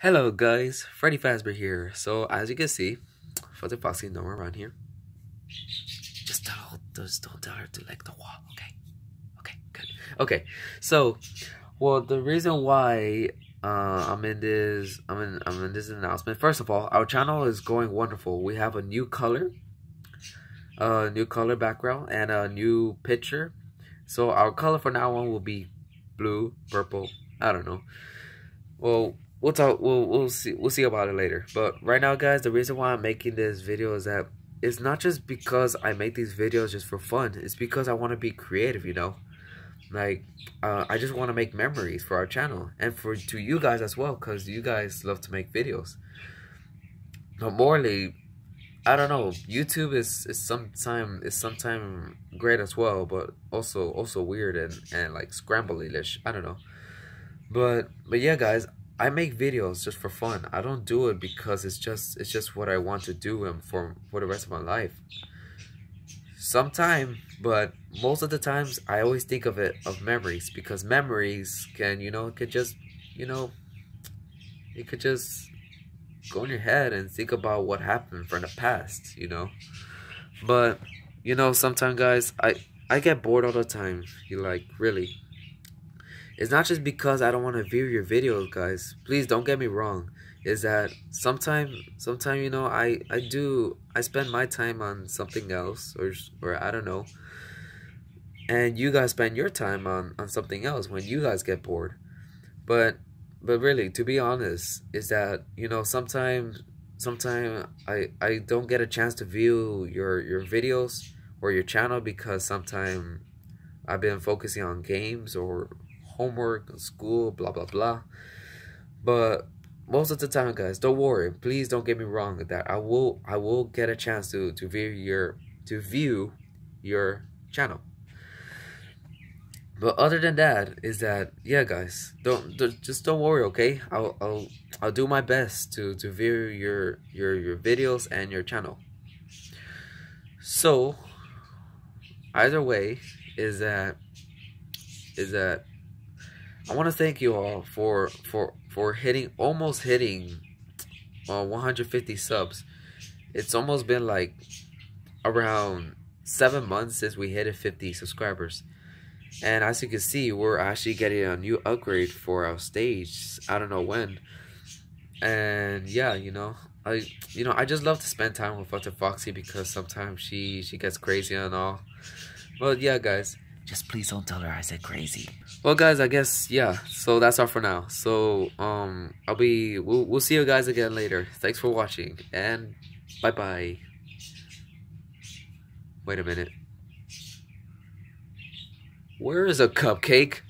Hello guys, Freddy Fazbear here. So as you can see, Fuzzy Foxy no around here. Just tell just don't tell her to lick the wall, okay? Okay, good. Okay, so well the reason why uh, I'm in this I'm in I'm in this announcement. First of all, our channel is going wonderful. We have a new color, a new color background, and a new picture. So our color for now on will be blue, purple. I don't know. Well, we'll talk we'll we'll see we'll see about it later. But right now guys the reason why i'm making this video is that it's not just because i make these videos just for fun. It's because i want to be creative you know? Like uh, i just want to make memories for our channel and for to you guys as well because you guys love to make videos. But morally i don't know youtube is is sometime is sometime great as well but also also weird and and like scrambled-ish i don't know. But but yeah guys I make videos just for fun. I don't do it because it's just it's just what I want to do and for for the rest of my life. Sometime, but most of the times I always think of it of memories because memories can, you know, could just, you know, it could just go in your head and think about what happened from the past, you know. But, you know, sometimes guys, I I get bored all the time. You like, really it's not just because I don't want to view your videos, guys. Please don't get me wrong. Is that sometimes, sometimes you know, I I do I spend my time on something else or or I don't know, and you guys spend your time on on something else when you guys get bored. But but really, to be honest, is that you know sometimes sometimes I I don't get a chance to view your your videos or your channel because sometimes I've been focusing on games or homework, school, blah blah blah. But most of the time, guys, don't worry. Please don't get me wrong that I will I will get a chance to to view your to view your channel. But other than that, is that yeah, guys, don't, don't just don't worry, okay? I'll I'll I'll do my best to to view your your your videos and your channel. So either way, is that is that I want to thank you all for for for hitting almost hitting uh, 150 subs. It's almost been like around seven months since we hit 50 subscribers. And as you can see, we're actually getting a new upgrade for our stage. I don't know when. And yeah, you know, I you know I just love to spend time with Fuzzy Foxy because sometimes she she gets crazy and all. But yeah, guys. Just please don't tell her I said crazy. Well, guys, I guess, yeah. So that's all for now. So, um, I'll be, we'll, we'll see you guys again later. Thanks for watching, and bye-bye. Wait a minute. Where is a cupcake?